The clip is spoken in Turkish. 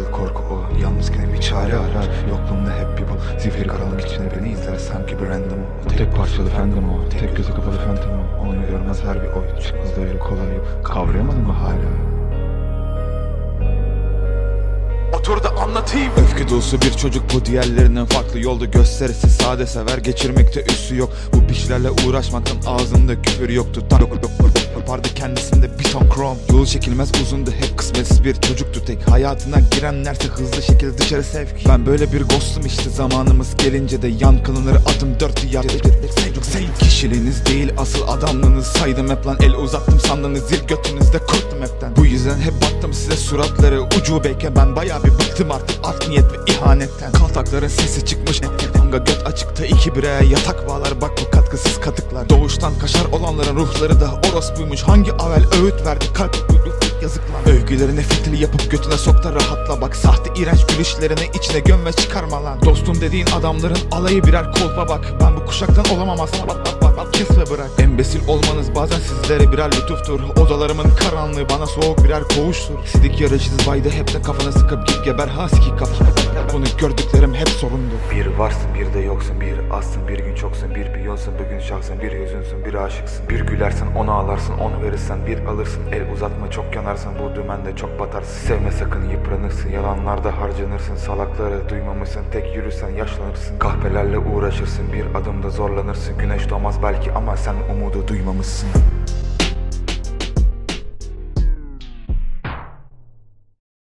Asıl korku o Yalnızken bir çare arar. Yokluğumda hep bir bul Zifiri karanlık içinde beni izler. Sanki bir random o. Tek parçalı fandom o. Tek gözü kapalı phantom o. Onu görmez her bir oy Çıkmaz da öyle kolay. Kavrayamadın mı hala? Otur da anlatayım. Öfke dolusu bir çocuk bu diğerlerinden farklı yolda gösterisi sade sever geçirmekte üssü yok. Bu piçlerle uğraşmaktan ağzında küfür yoktu. Tan yok kendisinde bir ton krom Yolu çekilmez uzundu hep kısmetsiz bir çocuktu. Tek Hayatına girenlerse hızlı şekilde dışarı sevk. Ben böyle bir ghostum işte zamanımız gelince de yan kılınır adım dört diyar. Kişiliğiniz değil asıl adamlığınız. Saydım hep lan el uzattım sandınız zil götünüzde yüzden hep baktım size suratları ucubeyken ben baya bir bıktım artık art niyet ve ihanetten. Kaltakların sesi çıkmış. Anga göt açıkta iki bireye yatak bağlar. Bak bu katkısız katıklar. Doğuştan kaşar olanların ruhları da orospuymuş. Hangi avel öğüt verdi? Kalp yazıklar. Övgülerine fitili yapıp götüne sok da rahatla bak. Sahte iğrenç gülüşlerini içine göm ve çıkarma lan. Dostum dediğin adamların alayı birer kolpa bak. Ben bu kuşaktan olamam aslında bak bak bak ve bırak. Embesil olmanız bazen sizlere birer lütuftur. Odalarımın karanlığı bana soğuk birer koğuştur. Sidik yarışsız bayda hep de kafana sıkıp git geber hasiki kafa Bunu gördüklerim hep sorundu Bir varsın bir de yoksun Bir azsın bir gün çoksun Bir piyonsun bugün şahsın Bir hüzünsün bir aşıksın. Bir gülersin onu ağlarsın Onu verirsen bir alırsın. El uzatma çok yanarsın Bu dümende çok batarsın. Sevme sakın yıpranırsın Yalanlarda harcanırsın. Salakları duymamışsın Tek yürürsen yaşlanırsın. Kahpelerle uğraşırsın Bir adımda zorlanırsın. Güneş doğmaz belki ama sen umudu duymamışsın